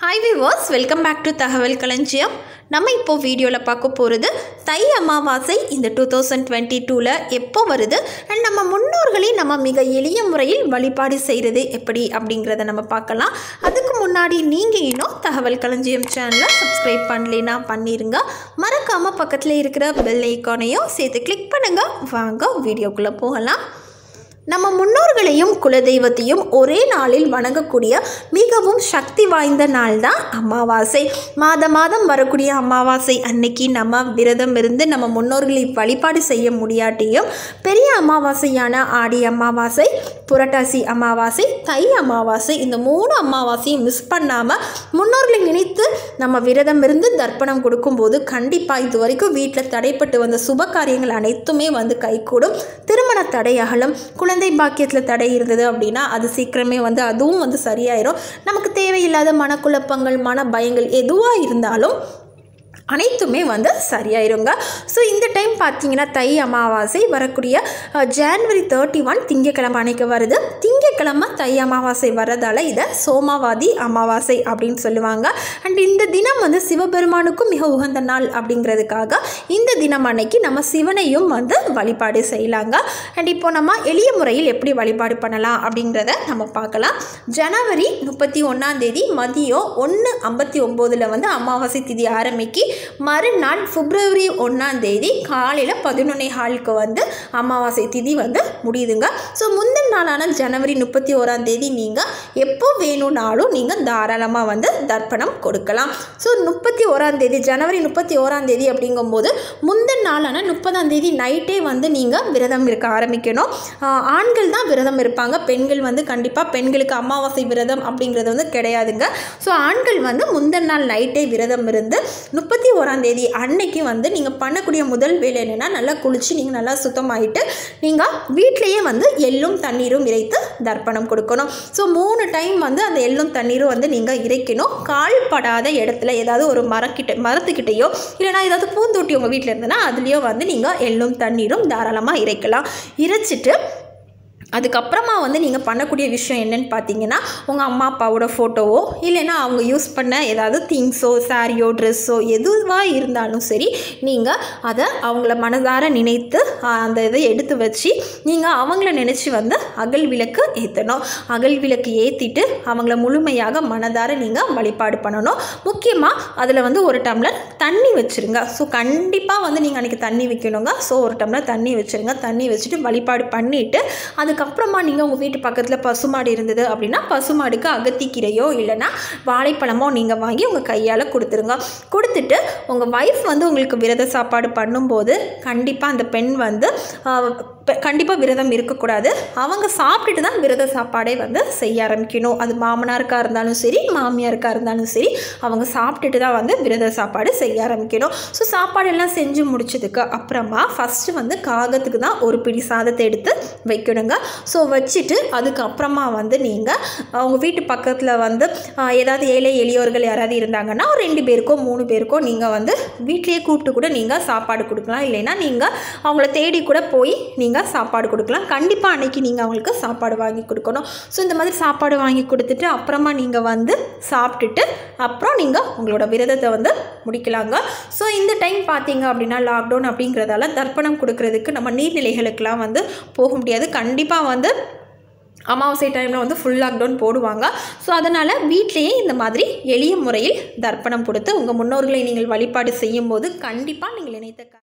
Hi viewers welcome back to தகவல் களஞ்சியம் நம்ம இப்போது வீடியோவில் பார்க்க போகிறது தை அமாவாசை இந்த டூ தௌசண்ட் டுவெண்ட்டி டூவில் எப்போ வருது? அண்ட் நம்ம முன்னோர்களை நம்ம மிக எளிய முறையில் வழிபாடு செய்கிறது எப்படி அப்படிங்கிறத நம்ம பார்க்கலாம். அதுக்கு முன்னாடி நீங்கள் இன்னும் தகவல் களஞ்சியம் சேனலை சப்ஸ்கிரைப் பண்ணலைன்னா பண்ணிடுங்க மறக்காமல் பக்கத்தில் இருக்கிற பெல் ஐக்கானையும் சேர்த்து கிளிக் பண்ணுங்கள் வாங்க வீடியோக்குள்ளே போகலாம். நம்ம முன்னோர்களையும் குலதெய்வத்தையும் ஒரே நாளில் வணங்கக்கூடிய மிகவும் சக்தி வாய்ந்த நாள் தான் அமாவாசை. மாத மாதம் வரக்கூடிய அமாவாசை. அன்னைக்கு நம்ம விரதம் இருந்து நம்ம முன்னோர்களை வழிபாடு செய்ய முடியாட்டியும் பெரிய அமாவாசையான ஆடி அமாவாசை புரட்டாசி அமாவாசை தை அமாவாசை இந்த மூணு அமாவாசையும் மிஸ் பண்ணாமல் முன்னோர்களை நினைத்து நம்ம விரதம் இருந்து தர்ப்பணம் கொடுக்கும்போது கண்டிப்பாக இது வரைக்கும் வீட்டில் தடைப்பட்டு வந்த சுப காரியங்கள் அனைத்துமே வந்து கைகூடும். திருமண தடை அகலம்? குழந்தை பாக்கியத்தில் தடை இருந்தது அப்படின்னா அது சீக்கிரமே வந்து அதுவும் வந்து சரியாயிரும். நமக்கு தேவையில்லாத மனக்குழப்பங்கள் மன பயங்கள் எதுவாக இருந்தாலும் அனைத்துமே வந்து சரியாயிருங்க. ஸோ இந்த டைம் பார்த்தீங்கன்னா தை அமாவாசை வரக்கூடிய ஜான்வரி தேர்ட்டி ஒன் திங்கக்கிழமை அன்னைக்கு வருது. திங்கக்கிழமை தை அமாவாசை வர்றதால இதை சோமவாதி அமாவாசை அப்படின்னு சொல்லுவாங்க. அண்ட் இந்த தினம் வந்து சிவபெருமானுக்கும் மிக உகந்த நாள் அப்படிங்கிறதுக்காக இந்த தினம் அன்னைக்கு நம்ம சிவனையும் வந்து வழிபாடு செய்யலாங்க. அண்ட் இப்போ நம்ம எளிய முறையில் எப்படி வழிபாடு பண்ணலாம் அப்படிங்கிறத நம்ம பார்க்கலாம். ஜனவரி முப்பத்தி ஒன்றாம் தேதி மதியம் ஒன்று ஐம்பத்தி ஒம்போதில் வந்து அமாவாசை திதி ஆரம்பிக்கி மறுநாள் பிப்ரவரி ஒன்றாம் தேதி காலையில் பதினொன்னே ஹாலுக்கு வந்து அமாவாசை திதி வந்து முடியுதுங்க. ஸோ முந்தின நாளான ஜனவரி முப்பத்தி ஓராம் தேதி நீங்கள் எப்போ வேணும்னாலும் நீங்கள் தாராளமாக வந்து தர்ப்பணம் கொடுக்கலாம். ஸோ முப்பத்தி ஓராம் தேதி ஜனவரி முப்பத்தி ஓராம் தேதி அப்படிங்கும்போது முந்தின நாளான முப்பதாம் தேதி நைட்டே வந்து நீங்கள் விரதம் இருக்க ஆரம்பிக்கணும். ஆண்கள் தான் விரதம் இருப்பாங்க. பெண்கள் வந்து கண்டிப்பாக பெண்களுக்கு அமாவாசை விரதம் அப்படிங்கிறது வந்து கிடையாதுங்க. ஸோ ஆண்கள் வந்து முந்தின நாள் நைட்டே விரதம் இருந்து முப்பத்தி ஓராம் தேதி அன்னைக்கு வந்து நீங்கள் பண்ணக்கூடிய முதல் வேலை என்னென்னா நல்லா குளித்து நீங்கள் நல்லா சுத்தமாயிட்டு நீங்கள் வீட்டிலையே வந்து எள்ளும் தண்ணீரும் இறைத்து தர்ப்பணம் கொடுக்கணும். ஸோ மூணு டைம் வந்து அந்த எள்ளும் தண்ணீரும் வந்து நீங்கள் இறைக்கணும். கால் படாத இடத்துல ஏதாவது ஒரு மரக்கிட்ட மரத்துக்கிட்டேயோ இல்லைனா ஏதாவது பூந்தொட்டி உங்கள் வீட்டில் இருந்ததுன்னா அதுலேயோ வந்து நீங்கள் எள்ளும் தண்ணீரும் தாராளமாக இறைக்கலாம். இறைச்சிட்டு அதுக்கப்புறமா வந்து நீங்கள் பண்ணக்கூடிய விஷயம் என்னன்னு பார்த்தீங்கன்னா உங்கள் அம்மா அப்பாவோட ஃபோட்டோவோ இல்லைன்னா அவங்க யூஸ் பண்ண ஏதாவது திங்ஸோ சாரியோ ட்ரெஸ்ஸோ எதுவாக இருந்தாலும் சரி நீங்கள் அதை அவங்கள மனதார நினைத்து அந்த இதை எடுத்து வச்சு நீங்கள் அவங்கள நினச்சி வந்து அகல் விளக்கு ஏற்றணும் அகல் விளக்கு ஏற்றிட்டு அவங்கள முழுமையாக மனதார நீங்கள் வழிபாடு பண்ணணும். முக்கியமாக அதில் வந்து ஒரு டம்ளர் தண்ணி வச்சுருங்க. ஸோ கண்டிப்பாக வந்து நீங்கள் அன்றைக்கி தண்ணி வைக்கணுங்க. ஸோ ஒரு டம்ளர் தண்ணி வச்சுருங்க. தண்ணி வச்சுட்டு வழிபாடு பண்ணிவிட்டு அதுக்கப்புறமா நீங்கள் உங்கள் வீட்டு பக்கத்தில் பசுமாடு இருந்தது அப்படின்னா பசுமாடுக்கு அகத்திக்கீரையோ இல்லைன்னா வாழைப்பழமோ நீங்கள் வாங்கி உங்கள் கையால் கொடுத்துருங்க. கொடுத்துட்டு உங்கள் ஒய்ஃப் வந்து உங்களுக்கு விரத சாப்பாடு பண்ணும்போது கண்டிப்பாக அந்த பெண் வந்து கண்டிப்பாக விரதம் இருக்கக்கூடாது. அவங்க சாப்பிட்டுட்டு தான் விரத சாப்பாடே வந்து செய்ய ஆரம்பிக்கணும். அது மாமனாருக்காக இருந்தாலும் சரி மாமியாருக்காக இருந்தாலும் சரி அவங்க சாப்பிட்டுட்டு தான் வந்து விரத சாப்பாடு செய்ய ஆரம்பிக்கணும். ஸோ சாப்பாடெல்லாம் செஞ்சு முடிச்சதுக்கு அப்புறமா ஃபஸ்ட்டு வந்து காகத்துக்கு தான் ஒரு பிடி சாதத்தை எடுத்து வைக்கணுங்க. ஸோ வச்சுட்டு அதுக்கப்புறமா வந்து நீங்கள் அவங்க வீட்டு பக்கத்தில் வந்து ஏதாவது ஏழை எளியோர்கள் யாராவது இருந்தாங்கன்னா ஒரு ரெண்டு பேருக்கோ மூணு பேருக்கோ நீங்கள் வந்து வீட்லேயே கூப்பிட்டு கூட நீங்கள் சாப்பாடு கொடுக்கலாம். இல்லைன்னா நீங்கள் அவங்கள தேடி கூட போய் நீங்கள் சாப்பாடு கொடுக்கலாம். கண்டிப்பாக அன்னைக்கு நீங்கள் அவங்களுக்கு சாப்பாடு வாங்கி கொடுக்கணும். ஸோ இந்த மாதிரி சாப்பாடு வாங்கி கொடுத்துட்டு அப்புறமா நீங்கள் வந்து சாப்பிட்டுட்டு அப்புறம் நீங்கள் உங்களோட விரதத்தை வந்து முடிக்கலாங்க. ஸோ இந்த டைம் பார்த்தீங்க அப்படின்னா லாக்டவுன் அப்படிங்கிறதால தர்ப்பணம் கொடுக்கறதுக்கு நம்ம நீர்நிலைகளுக்கெல்லாம் வந்து போக முடியாது. கண்டிப்பாக வந்து அமாவாசை டைமில் வந்து ஃபுல் லாக்டவுன் போடுவாங்க. ஸோ அதனால் வீட்லேயே இந்த மாதிரி எளிய முறையில் தர்ப்பணம் கொடுத்து உங்கள் முன்னோர்களை நீங்கள் வழிபாடு செய்யும்போது கண்டிப்பாக நீங்கள் நினைத்த